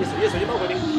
你手机手机没回的。